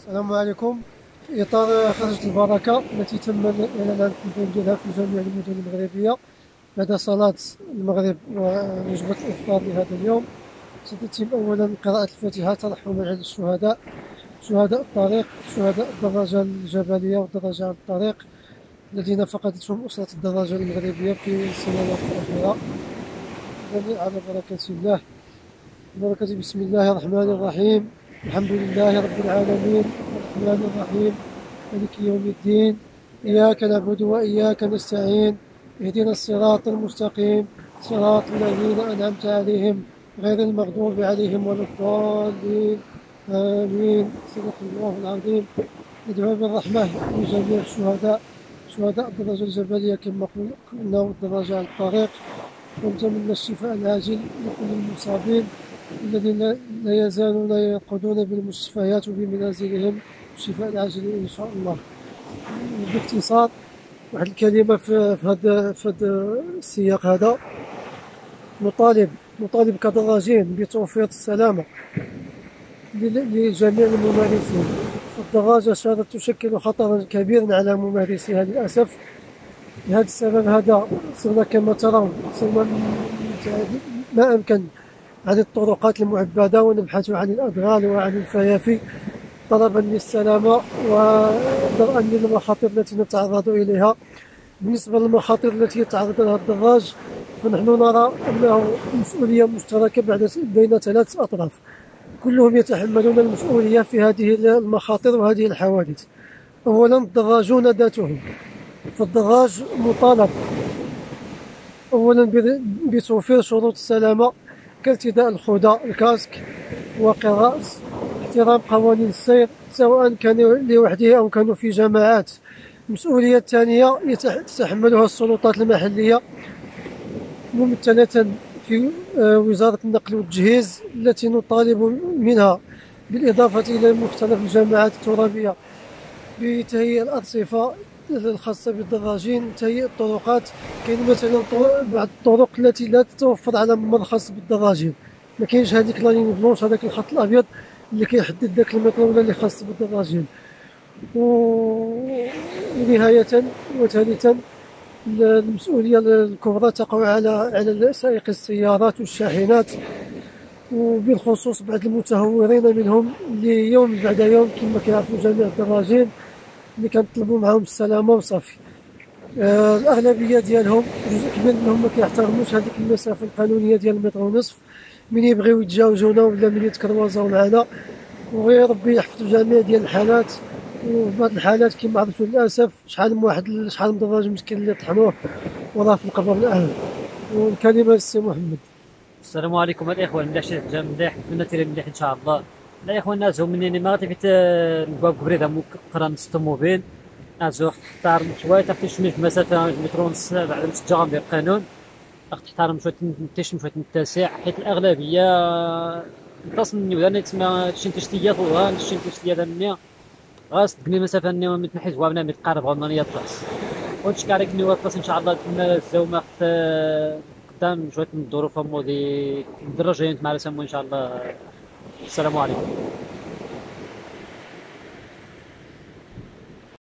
السلام عليكم. في إطار خرجة البركة التي تم الإعلان عن ديالها في جميع المدن المغربية بعد صلاة المغرب ووجبة الإفطار لهذا اليوم. ستتم أولا قراءة الفاتحة ترحما على الشهداء. شهداء الطريق شهداء الدراجة الجبلية والدراجة على الطريق الذين فقدتهم أسرة الدراجة المغربية في السنوات الأخيرة على بركة الله. بركة بسم الله الرحمن الرحيم. الحمد لله رب العالمين الرحمن الرحيم مالك يوم الدين إياك نعبد وإياك نستعين اهدنا الصراط المستقيم صراط الذين أنعمت عليهم غير المغضوب عليهم ولا الضالين. آمين. صدق الله العظيم. ندعو بالرحمة لجميع الشهداء شهداء الدرجة الجبلية كما قلنا والدرجة على الطريق. ونتمنى الشفاء العاجل لكل المصابين. الذين لا يزالون يرقدون بالمستشفيات وبمنازلهم الشفاء العاجل إن شاء الله. باختصار واحد الكلمة في هذا في هذا السياق هذا. نطالب نطالب كدراجين بتوفير السلامة لجميع الممارسين. الدراجة صارت تشكل خطرا كبيرا على ممارسيها للأسف. لهذا السبب هذا صرنا كما ترون صرنا ما أمكن عن الطرقات المعبدة ونبحث عن الأدغال وعن الفيافي. طلبا للسلامة ودرءا للمخاطر التي نتعرض إليها. بالنسبة للمخاطر التي يتعرض لها الدراج فنحن نرى أنه مسؤولية مشتركة بين ثلاث أطراف. كلهم يتحملون المسؤولية في هذه المخاطر وهذه الحوادث. أولا الدراجون ذاتهم. فالدراج مطالب. أولا بتوفير شروط السلامة. كارتداء الخوذة الكاسك وقراءة احترام قوانين السير سواء كانوا لوحده أو كانوا في جماعات. المسؤولية الثانية تتحملها السلطات المحلية ممثلة في آه، وزارة النقل والتجهيز التي نطالب منها بالإضافة إلى مختلف الجماعات الترابية بتهيئة الأرصفة الخاصة بالدراجين تهيئ الطرقات كاين مثلا بعض الطرق التي لا تتوفر على ممر خاص بالدراجين. ما كاينش هذيك ligne blanche هذاك الخط الأبيض اللي كيحدد ذاك المتر ولا اللي خاص بالدراجين. ونهاية وثالثا المسؤولية الكبرى تقع على على سائق السيارات والشاحنات. وبالخصوص بعض المتهورين منهم اللي يوم بعد يوم كما كيعرفوا جميع الدراجين اللي كنطلبوا معاهم السلامة وصافي. آه الأغلبية ديالهم جزء كبير منهم ما كيحترموش هذيك المسافة القانونية ديال المتر ونصف. من يبغيو يتجاوزونا ولا من يتكروزاو معنا. وغير ربي يحفظ جميع ديال الحالات. وفي بعض الحالات كما عرفتوا للأسف. شحال من واحد شحال من دراج مسكين اللي طحنوه. وراه في القبر الاهل والكلمة للسي محمد. السلام عليكم الإخوة. مليح شي مليح. نتمنى مليح إن شاء الله. لا يا اخوانا نازو مني ما غادي فيت نبغى بريده مكرا نص طوموبيل نازو اختار شوية تفتش في مسافه مترو نص بعد متجرم بالقانون تحترم شوية تنتشم شوية تتسع حيت الأغلبية تصني ولا تسمى تشين تشتيات وها تشين تشتيات النية غاس تقني مسافة النية متنحي زوابنا متقارب غنانية طاس ونشكى عليك نيوات طاس إن شاء الله تما الزومة قدام شوية من الظروف مودي الدرجه مع ان شاء الله السلام عليكم